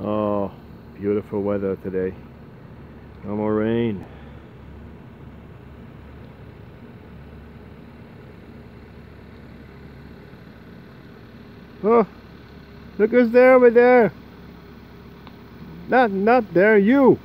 Oh, beautiful weather today. No more rain. Oh, look who's there over there. Not, not there, you.